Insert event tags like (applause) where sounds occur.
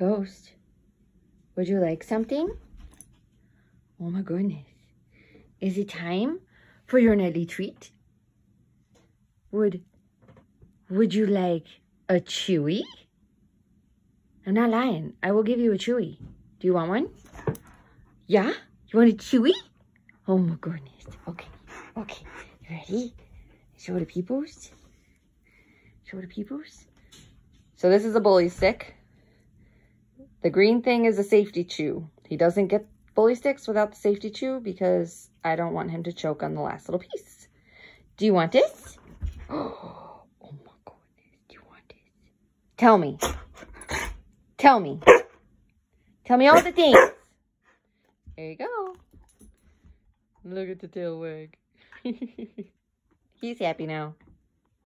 Ghost, would you like something? Oh my goodness. Is it time for your nightly treat? Would, would you like a chewy? I'm not lying. I will give you a chewy. Do you want one? Yeah? You want a chewy? Oh my goodness. Okay. Okay. You ready? Show the peoples. Show the peoples. So this is a bully stick. The green thing is a safety chew. He doesn't get bully sticks without the safety chew because I don't want him to choke on the last little piece. Do you want this? (gasps) Oh my goodness. Do you want this? Tell me. Tell me. Tell me all the things. There you go. Look at the tail wag. (laughs) He's happy now.